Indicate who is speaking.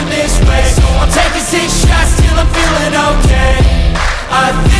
Speaker 1: feeling this way. So I'm taking six shots till I'm feeling okay. I